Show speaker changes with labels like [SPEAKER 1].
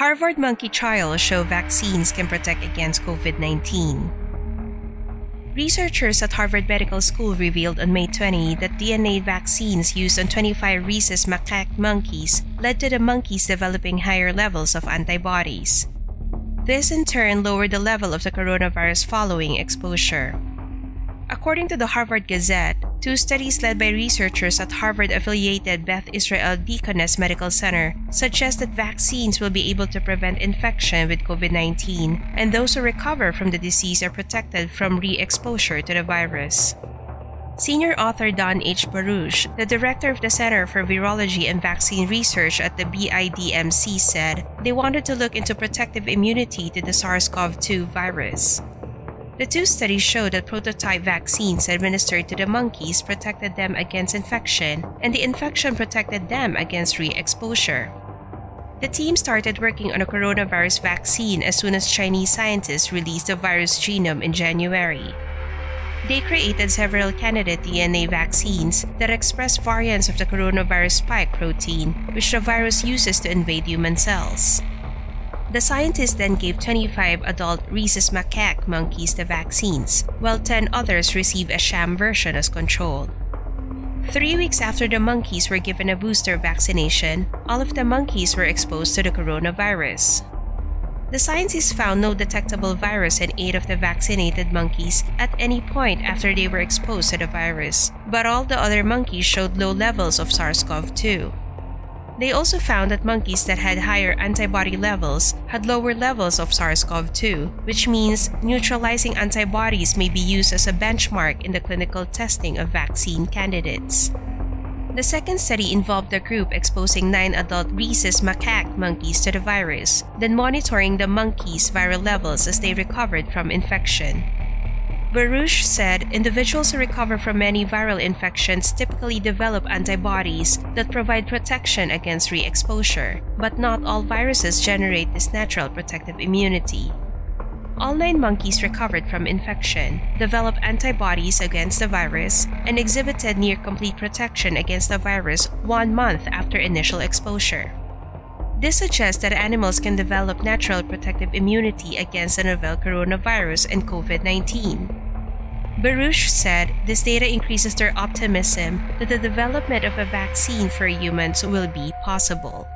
[SPEAKER 1] Harvard monkey trials show vaccines can protect against COVID 19. Researchers at Harvard Medical School revealed on May 20 that DNA vaccines used on 25 rhesus macaque monkeys led to the monkeys developing higher levels of antibodies. This in turn lowered the level of the coronavirus following exposure. According to the Harvard Gazette, two studies led by researchers at Harvard affiliated Beth Israel Deaconess Medical Center suggest that vaccines will be able to prevent infection with COVID 19, and those who recover from the disease are protected from re exposure to the virus. Senior author Dan H. Barouch, the director of the Center for Virology and Vaccine Research at the BIDMC, said they wanted to look into protective immunity to the SARS CoV 2 virus. The two studies showed that prototype vaccines administered to the monkeys protected them against infection, and the infection protected them against re exposure. The team started working on a coronavirus vaccine as soon as Chinese scientists released the virus genome in January. They created several candidate DNA vaccines that express variants of the coronavirus spike protein, which the virus uses to invade human cells. The scientists then gave 25 adult rhesus macaque monkeys the vaccines, while 10 others received a sham version as control. Three weeks after the monkeys were given a booster vaccination, all of the monkeys were exposed to the coronavirus. The scientists found no detectable virus in eight of the vaccinated monkeys at any point after they were exposed to the virus, but all the other monkeys showed low levels of SARS CoV 2. They also found that monkeys that had higher antibody levels had lower levels of SARS CoV 2, which means neutralizing antibodies may be used as a benchmark in the clinical testing of vaccine candidates. The second study involved a group exposing nine adult rhesus macaque monkeys to the virus, then monitoring the monkeys' viral levels as they recovered from infection. Barouch said individuals who recover from many viral infections typically develop antibodies that provide protection against re exposure, but not all viruses generate this natural protective immunity. All nine monkeys recovered from infection, developed antibodies against the virus, and exhibited near complete protection against the virus one month after initial exposure. This suggests that animals can develop natural protective immunity against the novel coronavirus and COVID 19. Barouch said this data increases their optimism that the development of a vaccine for humans will be possible.